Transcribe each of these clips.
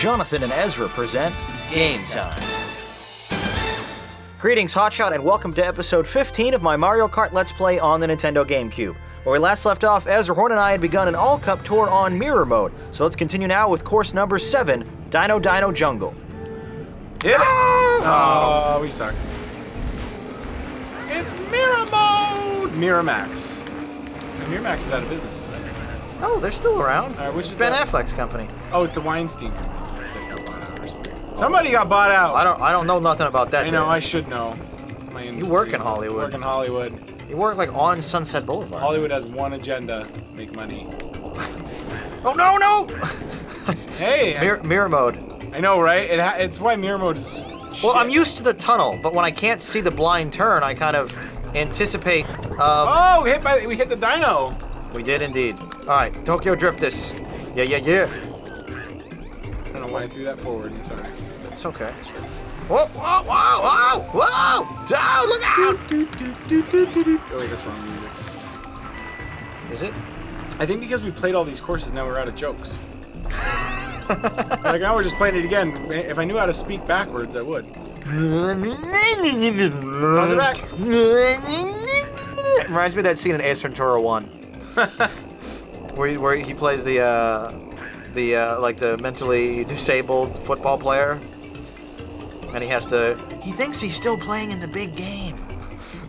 Jonathan and Ezra present Game Time. Greetings, Hotshot, and welcome to episode 15 of my Mario Kart Let's Play on the Nintendo GameCube. Where we last left off, Ezra Horne and I had begun an all cup tour on Mirror Mode, so let's continue now with course number 7 Dino Dino Jungle. Hit it! Oh, we suck. It's Mirror Mode! Miramax. And Miramax is out of business. Oh, they're still around. All right, which is Ben that? Affleck's company. Oh, it's the Weinstein Company Somebody got bought out. I don't I don't know nothing about that. I know, dude. I should know. It's my industry. work in Hollywood. You work in Hollywood. He worked like on Sunset Boulevard. Hollywood has one agenda: make money. Oh no no! Hey, Mirror, mirror mode. I, know, right? It ha- it's why Mirror Mode is. Well, I'm used to the tunnel, but when I can't see the blind turn, I kind of anticipate. Uh, Oh, we hit by we hit the dino. we did indeed. All right, Tokyo Drift this. Yeah, yeah, yeah. I don't know why I threw that forward. I'm sorry. It's okay. Whoa, whoa, whoa, whoa, whoa! Down, look out! Do, do, do, do, do, do. Oh wait, that's wrong music. Is it? I think because we played all these courses, now we're out of jokes. like now we're just playing it again. If I knew how to speak backwards, I would. Pause it back. Reminds me of that scene in Ace Ventura 1. where, he, where he plays the, uh, the, uh, like the mentally disabled football player. And he has to, he thinks he's still playing in the big game.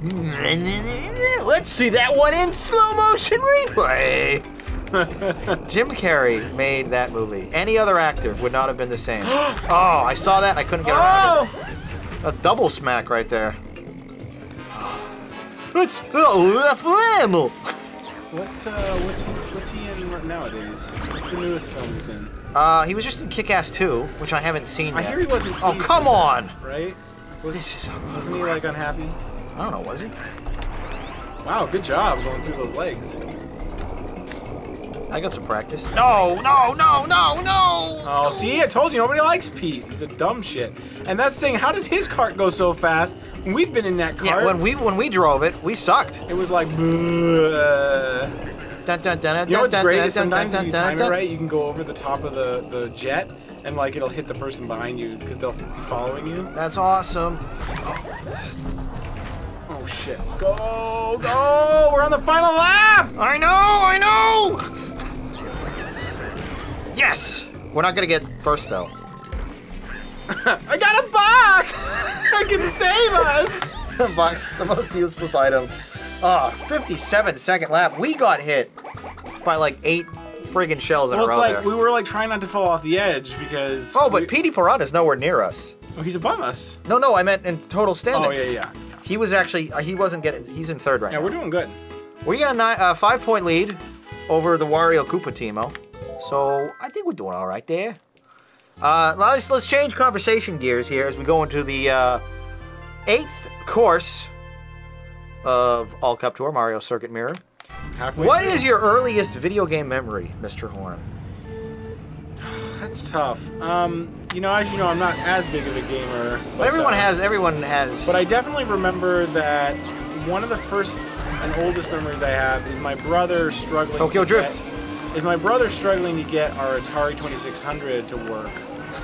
Let's see that one in slow motion replay. Jim Carrey made that movie. Any other actor would not have been the same. oh, I saw that and I couldn't get around it. Oh! A double smack right there. It's oh, Flammel. What's uh what's he what's he in right nowadays? What's the newest film he's in? Uh, he was just in Kick-Ass 2, which I haven't seen yet. I yet. hear he wasn't. Oh, come on! it, Right? Was, This is. wasn't he like unhappy? I don't know. Was he? Wow, good job going through those legs. I got some practice. No, no, no, no, no. Oh, see, I told you nobody likes Pete. He's a dumb shit. And that's the thing. How does his cart go so fast? When we've been in that cart, Yeah, when we when we drove it, we sucked. it was like. Dun, You know what's great is sometimes if you time it right, you can go over the top of the, the jet and like it'll hit the person behind you because they'll be following you. That's awesome. Oh, oh shit! Go go! We're on the final lap. I know, I know. Yes. We're not gonna get first though. I got a box. I can save us. The box is the most useless item. Ah, 57 second lap. We got hit by like eight friggin' shells in Well, a it's like there. we were like trying not to fall off the edge because. oh, but we- Petey Piranha's nowhere near us. oh, he's above us. No, no, I meant in total standings. Oh yeah, yeah. He was actually, uh, he wasn't getting, he's in third right Yeah, now. we're doing good. We got a nine, uh, five point lead over the Wario Koopa Teamo. So I think we're doing all right there. Uh, let's, let's change conversation gears here as we go into the uh, eighth course of All Cup Tour, Mario Circuit Mirror. Halfway. What through. is your earliest video game memory, Mr. Horne? That's tough. Um, you know, as you know, I'm not as big of a gamer. But, But everyone uh, has, everyone has. But I definitely remember that one of the first and oldest memories I have is my brother struggling. Tokyo to Drift. Get, is my brother struggling to get our Atari 2600 to work,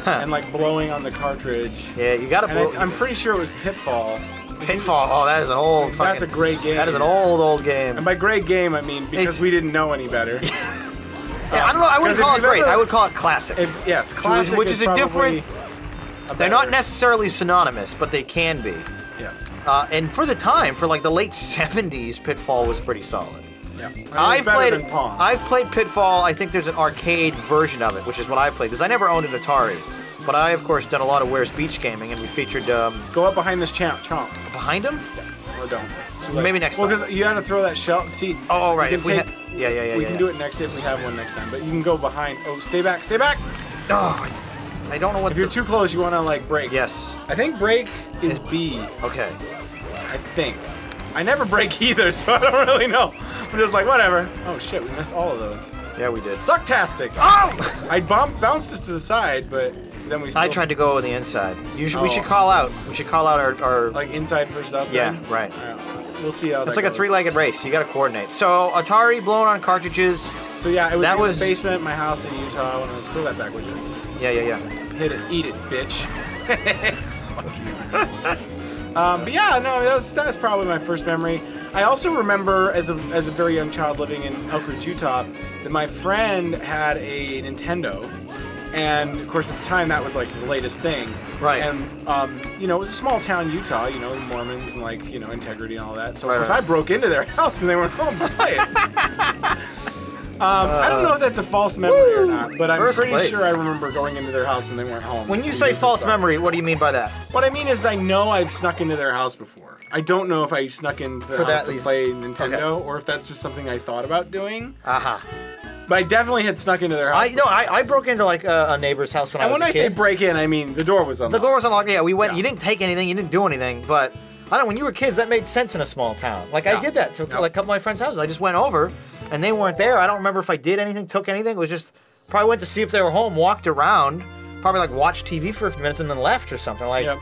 and like blowing on the cartridge. yeah, you gotta. Blow- I, I'm pretty sure it was Pitfall. Pitfall. Oh, that is an old. That's fucking- a great game. That is an old, old game. And by great game, I mean because It's- we didn't know any better. Yeah, I don't know. I wouldn't call it great. ever- I would call it classic. If, yes, classic. which is a different- a They're not necessarily synonymous, but they can be. Yes. Uh, and for the time, for like the late 70s, Pitfall was pretty solid. Yeah. I've played I've played Pitfall. I think there's an arcade version of it, which is what I played because I never owned an Atari. But I, of course, done a lot of Where's Beach gaming, and we featured um, Go up behind this champ, chomp. behind him. Yeah. Or don't. It's too Maybe next well, time. because you had to throw that shell. See. Oh, right, You if can we take, had- yeah, yeah, yeah, We yeah, can yeah. do it next if we have one next time. But you can go behind. Oh, stay back, stay back. Oh, I don't know what. If you're too close, you want to like break. Yes. I think break is B. Okay. I think. I never break either, so I don't really know. I'm just like whatever. Oh shit, we missed all of those. Yeah, we did. Sucktastic. Oh! I bumped, bounced us to the side, but then we. Still, I tried to go on the inside. You should, We Oh. should call out. We should call out our. our like inside versus outside. Yeah, right. Yeah. we'll see how It's that like a goes. three-legged race. You got to coordinate. So Atari blown on cartridges. So yeah, it was That in was- the basement at my house in Utah when I was throw that back, would you? Yeah, yeah, yeah. Hit it, eat it, bitch. Fuck you. um, but yeah, no, that was, that was probably my first memory. I also remember as a, as a very young child living in Elk Ridge, Utah, that my friend had a Nintendo. And of course, at the time, that was like the latest thing. Right. And, um, you know, it was a small town, Utah, you know, Mormons and like, you know, integrity and all that. So, Right, of course, right. I broke into their house and they weren't home to play it. Um, I don't know if that's a false memory or not, but I'm pretty place. sure I remember going into their house when they weren't home. When you say false memory, what do you mean by that? what I mean is I know I've snuck into their house before. I don't know if I snuck into their For house that to reason. play Nintendo or if that's just something I thought about doing. Aha. But I definitely had snuck into their house. I no, I, I broke into like a, a neighbor's house when I and was when a I say break in, I mean the door was unlocked. the door was unlocked. Yeah, we went. Yeah. You didn't take anything. You didn't do anything. But I don't. know, When you were kids, that made sense in a small town. Like I did that to Yeah. like a couple of my friends' houses. I just went over, and they weren't there. I don't remember if I did anything, took anything. It was just probably went to see if they were home, walked around, probably like watched TV for a few minutes, and then left or something. Like Yep.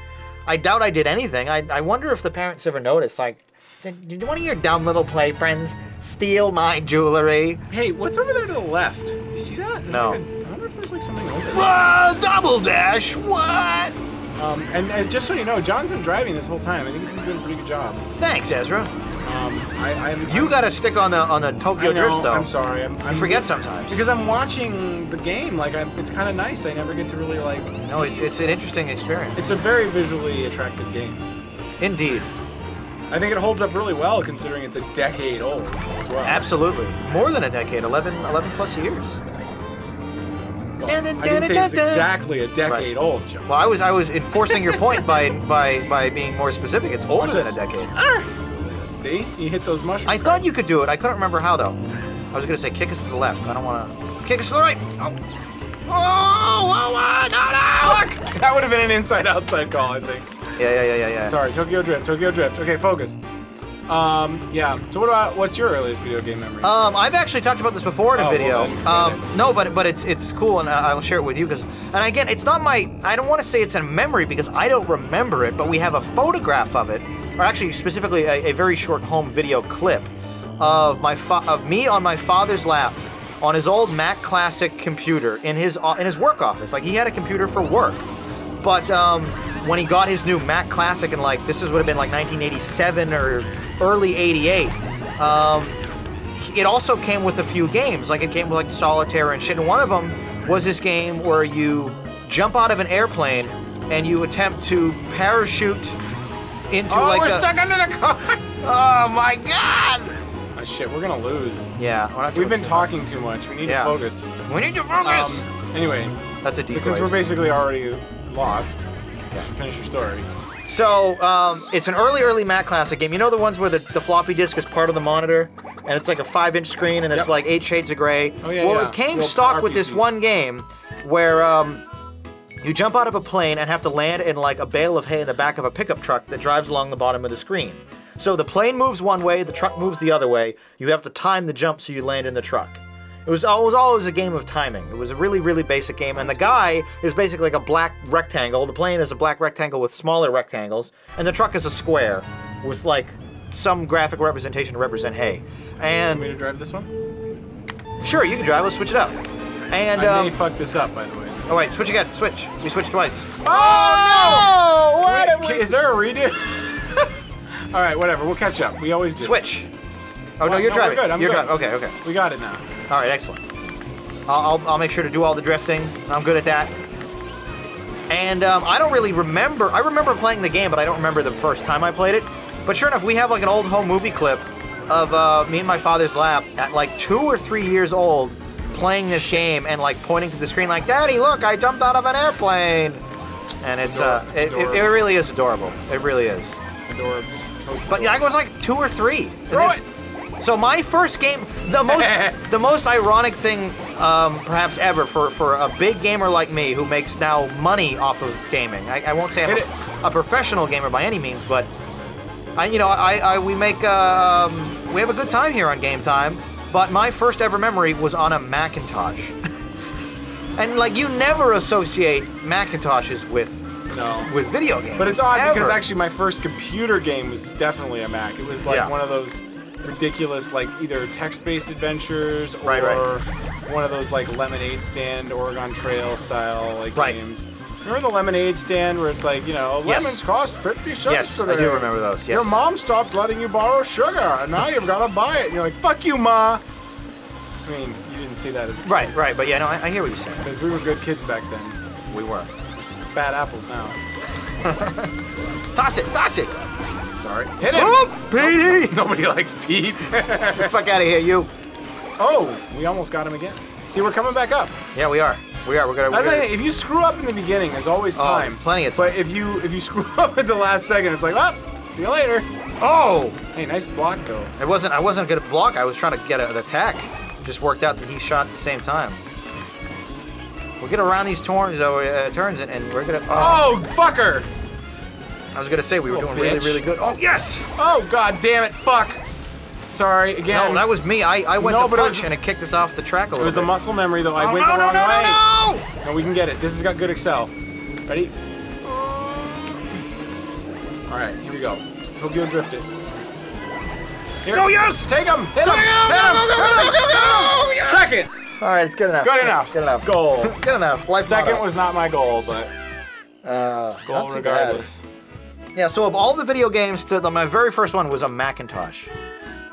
I doubt I did anything. I I wonder if the parents ever noticed. Like, did, did one of your dumb little play friends steal my jewelry? Hey, what's over there to the left? You see that? There's No. like a- I wonder if there's like something over there. Whoa, double dash! What? Um, and, and just so you know, Jon's been driving this whole time. I think he's been doing a pretty good job. Thanks, Ezra. Um, I, I'm, You got to stick on the on the Tokyo I know, Drift though. I'm sorry. I'm, You forget sometimes. because I'm watching the game. Like, I'm, it's kind of nice. I never get to really like. No, it's it's an interesting experience. It's a very visually attractive game. Indeed, I think it holds up really well considering it's a decade old as well. absolutely, more than a decade, 11, 11 plus years. Well, I didn't say it's exactly a decade old, Jon. Well, I was I was enforcing your point by by by being more specific. It's older than a decade. Ah! See, you hit those mushrooms. I thought you could do it. I couldn't remember how though. I was gonna say kick us to the left. I don't want to kick us to the right. Oh, oh, oh, oh no, no! Look! that would have been an inside-outside call, I think. Yeah, yeah, yeah, yeah, yeah. Sorry, Tokyo Drift. Tokyo Drift. Okay, focus. Um, yeah. So what about what's your earliest video game memory? Um, I've actually talked about this before in a Oh, video. well, um, no, but but it's it's cool, and I'll share it with you because. And again, it's not my. I don't want to say it's a memory because I don't remember it, but we have a photograph of it, or actually specifically a, a very short home video clip of my fa- of me on my father's lap on his old Mac Classic computer in his in his work office. Like he had a computer for work, but um, when he got his new Mac Classic and like this is would have been like 1987 or early 88. Um, it also came with a few games. Like it came with like solitaire and shit. And one of them was this game where you jump out of an airplane and you attempt to parachute into oh, like we're a. stuck under the car. Oh my god! oh, shit, we're gonna lose. Yeah, We're We've been too talking too much. We need Yeah. to focus. We need to focus. Um, anyway, That's a but decoy. since we're basically already lost, Yeah. finish your story. So um, it's an early, early Mac Classic game. You know the ones where the, the floppy disk is part of the monitor, and it's like a five-inch screen, and it's Yep. like eight shades of gray. Oh, yeah, well, yeah. it came stock with this one game where um, you jump out of a plane and have to land in like a bale of hay in the back of a pickup truck that drives along the bottom of the screen. So the plane moves one way, the truck moves the other way. You have to time the jump so you land in the truck. It was, it was always a game of timing. It was a really, really basic game. And the guy is basically like a black rectangle. The plane is a black rectangle with smaller rectangles. And the truck is a square with like some graphic representation to represent hay. And you Want And me to drive this one? sure, you can drive. Let's switch it up. And, I um, may fuck this up, by the way. oh, wait, switch again. Switch. We switched twice. Oh, no! What Wait, we- is there a redo? All right, whatever. We'll catch up. We always do. Switch. Oh, no, you're no, we're driving. good, I'm you're good. driving. Okay, okay. We got it now. All right, excellent. I'll, I'll, I'll make sure to do all the drifting. I'm good at that. And um, I don't really remember. I remember playing the game, but I don't remember the first time I played it. But sure enough, we have like an old home movie clip of uh, me in my father's lap at like two or three years old playing this game and like pointing to the screen like, "Daddy, look! I jumped out of an airplane." And it's uh, it, it, it really is adorable. It really is. Adorbs. But yeah, I was like two or three. Throw there's- So my first game, the most, the most ironic thing, um, perhaps ever for for a big gamer like me who makes now money off of gaming. I, I won't say I'm a, a professional gamer by any means, but I, you know, I, I we make um, we have a good time here on Game Time. But my first ever memory was on a Macintosh, and like you never associate Macintoshes with No. with video games. But it's odd because actually my first computer game was definitely a Mac. It was like Yeah. one of those ridiculous like either text-based adventures or Right, right. one of those like lemonade stand Oregon Trail style like Right. games. Remember the lemonade stand where it's like, you know, Yes. lemons cost 50 cents Yes, I do remember those, yes. Your mom stopped letting you borrow sugar and now you've got to buy it. And you're like, fuck you, ma. I mean, you didn't see that as a right, right. But yeah, no, I, I hear what you're saying. because we were good kids back then. We were. We're bad apples now. Toss it, toss it. Sorry. Hit him! Oh, Petey! Nobody likes Pete. Get the fuck out of here, you. oh, we almost got him again. See, we're coming back up. Yeah, we are. We are. We're gonna. We're gonna if you screw up in the beginning, there's always Oh, time. plenty of time. But if you if you screw up at the last second, it's like, well, see you later. oh, Hey, nice block though. I wasn't. I wasn't gonna block. I was trying to get an attack. Just worked out that he shot at the same time. We'll get around these turns, though, uh, turns, and, and we're gonna. Oh, Oh, fucker! I was gonna say we were doing really, bitch. really good. Oh yes! Oh, god damn it! Fuck. Sorry again. No, that was me. I, I went No, to but it punch was- and it kicked us off the track a it little was the muscle memory though. I Oh, went no, the no, wrong no, way. no, no! No, we can get it. This has got good Excel. Ready? All right, here we go. Tokyo Drift it. Here. Oh yes! Take him! Hit him! Hit him! go, go, Hit him! go, go, go, Second! All right, it's good enough. Good enough. Good enough. Goal. Good enough. Life Second motto. was not my goal, but uh, goal not too bad. Yeah, so of all the video games, to the, my very first one was a Macintosh,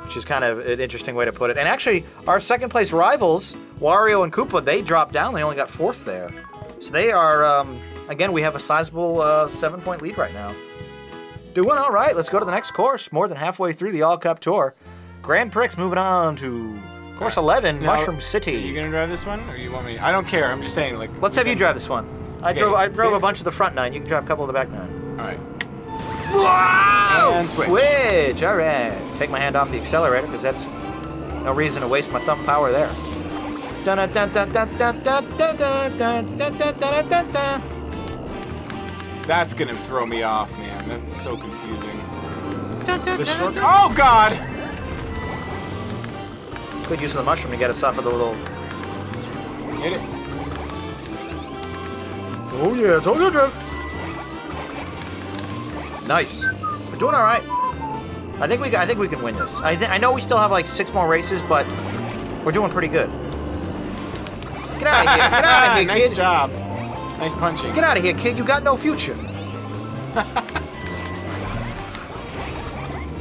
which is kind of an interesting way to put it. And actually, our second place rivals, Wario and Koopa, they dropped down. They only got fourth there. So they are, um, again, we have a sizable uh, seven point lead right now. Doing all right. Let's go to the next course. More than halfway through the All Cup Tour. Grand Prix moving on to course 11, Now, Mushroom Are City. you gonna drive this one, or you want me? I don't care. I'm just saying, like. Let's have you drive this one. I Okay. drove. I drove a bunch of the front nine. You can drive a couple of the back nine. All right. Whoa! And switch. switch. All right. Take my hand off the accelerator because that's no reason to waste my thumb power there. That's gonna throw me off, man. That's so confusing. oh God! Good use of the mushroom to get us off of the little. Hit it. Oh yeah, Tokyo Drift. Nice. We're doing all right. I think we. I think we can win this. I. Th- I know we still have like six more races, but we're doing pretty good. Get out of here! Get out of here, nice kid! job. Nice punching. Get out of here, kid. You got no future.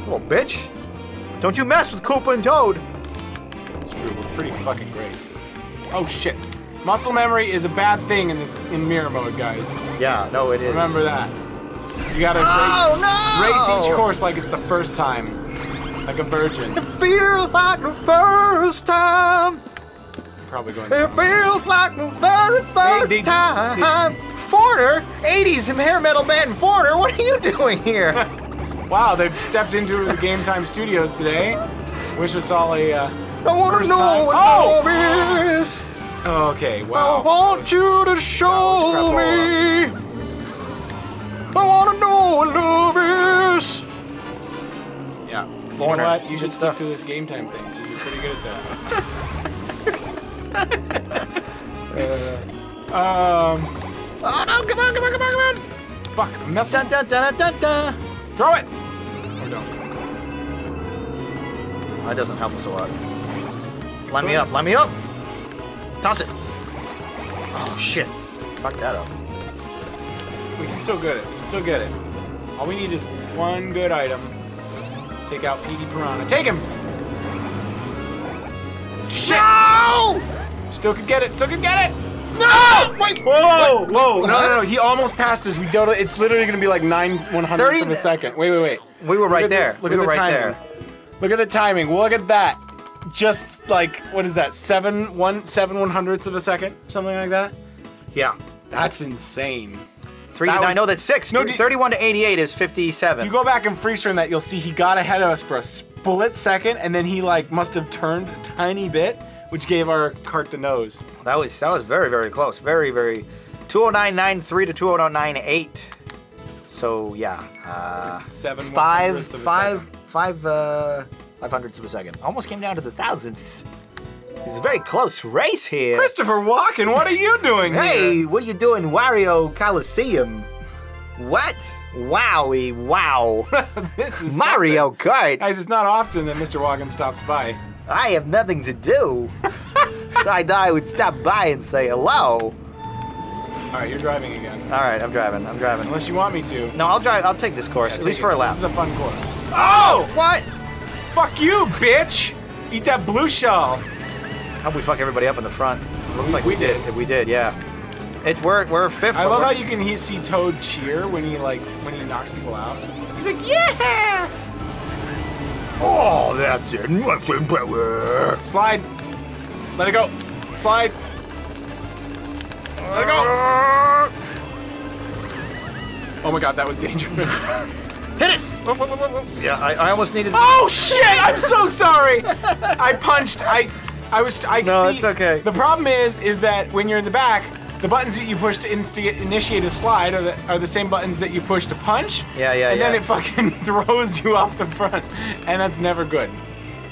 Little bitch. Don't you mess with Koopa and Toad. It's true. We're pretty fucking great. Oh shit. Muscle memory is a bad thing in this in mirror mode, guys. Yeah, no, it is. Remember that. You gotta Oh, no! race, race each course like it's the first time, like a virgin. It feels like the first time. Probably going. It feels like the very first did- time. Foreigner, 80s hair metal band Foreigner, what are you doing here? Wow, they've stepped into the Game Time Studios today. Wish us all a. Uh, I want to know time. what Oh! love is. oh, okay, wow. I want you to show me. I want to know what love is. Yeah. Foreigner, You know what? You should stuff. stick to this Game Time thing because you're pretty good at that. um, Oh no, come on, come on, come on, come fuck, mess on. Dun, dun, dun, dun, dun. Throw it. Or don't. That doesn't help us a lot. Line me up, line me up. Toss it. Oh shit. Fuck that up. We can still get it. Still get it. All we need is one good item. Take out Petey Piranha. Take him. Shit. No! Still could get it. Still could get it. No! Wait! Whoa! Whoa! No, no, no. He almost passed us. We don't. It's literally gonna be like nine one hundredths 30 of a second. Wait, wait, wait. We were Look right the- there. look we at were the right timing. there. Look at the timing. Look at that. Just like what is that? Seven one seven one hundredths of a second, something like that. Yeah. That's insane. Three That to nine. was- No, that's six. No, Th- do- 31 to 88 is If 57. you go back and freeze frame that, you'll see he got ahead of us for a split second, and then he like must have turned a tiny bit, which gave our cart the nose. That was that was very very close. Very very 209.93 to 209.98. So yeah, uh, Seven five one-hundredths of a five uh five hundredths of a second. Almost came down to the thousandths. It's a very close race here. Christopher Walken, what are you doing here? Hey, what are you doing, Wario Colosseum? What? Wowie, wow. this is Mario something. Kart. Guys, it's not often that Mr. Walken stops by. I have nothing to do. so I thought I would stop by and say hello. All right, you're driving again. All right, I'm driving. I'm driving. Unless you want me to. No, I'll drive. I'll take this course Yeah, at least it. for a lap. This is a fun course. oh, what? Fuck you, bitch! Eat that blue shell. How'd we fuck everybody up in the front? Looks We- like we we did. We did, yeah. It's we're we're fifth. I love how you can he- see Toad cheer when he like when he knocks people out. He's like, yeah! Oh, that's it. Mushroom power. Slide. Let it go. Slide. Let it go. Oh my god, that was dangerous. Hit it. Yeah, I, I almost needed. oh shit! I'm so sorry. I punched. I I was. I No, see, it's okay. The problem is, is that when you're in the back, the buttons that you push to initiate a slide are the, are the same buttons that you push to punch. Yeah, yeah, yeah. And then it fucking throws you off the front, and that's never good.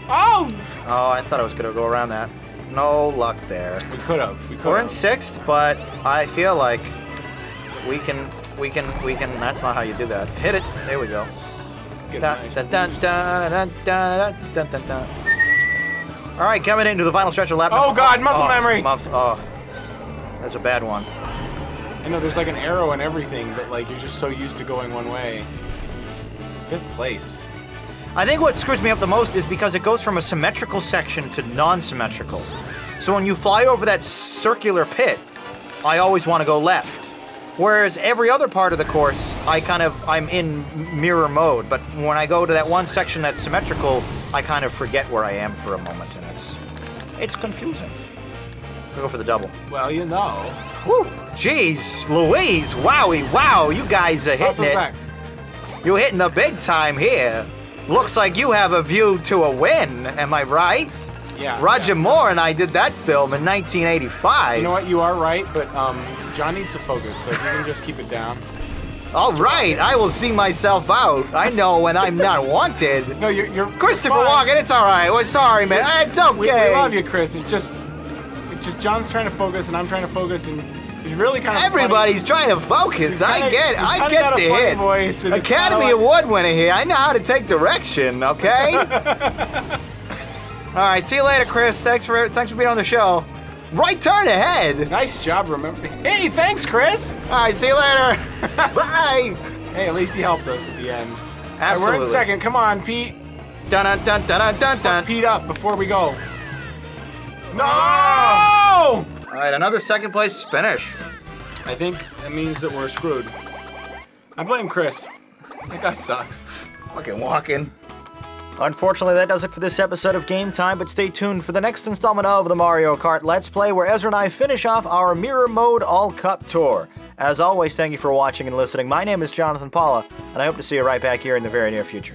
Oh, Oh, I thought I was gonna go around that. No luck there. we could have. We could We're in sixth, but I feel like we can, we can, we can. That's not how you do that. Hit it. There we go. Get Dun, nice dun, dun, dun, dun, dun, dun, dun, dun, dun. All right, coming into the final stretch of lap. Oh, God, oh, muscle oh, memory. oh, that's a bad one. I know there's like an arrow and everything, but like you're just so used to going one way. Fifth place. I think what screws me up the most is because it goes from a symmetrical section to non-symmetrical. So when you fly over that circular pit, I always want to go left. Whereas every other part of the course, I kind of I'm in mirror mode. But when I go to that one section that's symmetrical, I kind of forget where I am for a moment, and it's it's confusing. Go for the double. Well, you know. Woo! Jeez, Louise, wowie, wow! You guys are hitting it. back. You're hitting the big time here. Looks like you have a view to a win. Am I right? Yeah. Roger yeah. Moore and I did that film in 1985. You know what? You are right, but um, Jon needs to focus. So if you can just keep it down. All right, I will see myself out. I know when I'm not wanted. No, you're. you're Christopher you're. Walken, it's all right. Well, sorry, man. It's okay. We, we love you, Chris. It's just, it's just Jon's trying to focus and I'm trying to focus, and he's really kind of. Everybody's trying to focus. I kinda- get, he's I get the hit. voice, Academy like- Award winner here. I know how to take direction. Okay. all right. See you later, Chris. Thanks for thanks for being on the show. Right turn ahead. Nice job, remember. Hey, thanks, Chris. All right. See you later. Bye. Hey, at least he helped us at the end. All right, Absolutely. we're in second. Come on, Pete. Dun dun dun dun dun dun. Pete up before we go. No! All right. Another second place finish. I think that means that we're screwed. I blame Chris. That guy sucks. Fucking Walken. Unfortunately, that does it for this episode of Game Time, but stay tuned for the next installment of the Mario Kart Let's Play, where Ezra and I finish off our Mirror Mode All Cup Tour. As always, thank you for watching and listening. My name is Jonathan Paula, and I hope to see you right back here in the very near future.